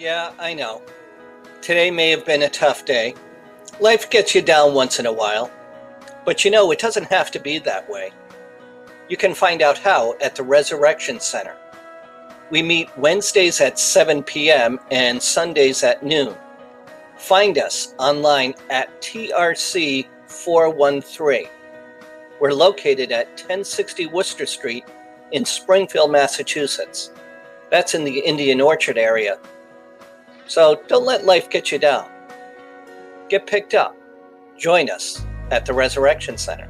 Yeah, I know. Today may have been a tough day. Life gets you down once in a while. But you know, it doesn't have to be that way. You can find out how at the Resurrection Center. We meet Wednesdays at 7 p.m. and Sundays at noon. Find us online at TRC413. We're located at 1060 Worcester Street in Springfield, Massachusetts. That's in the Indian Orchard area. So don't let life get you down. Get picked up. Join us at the Resurrection Center.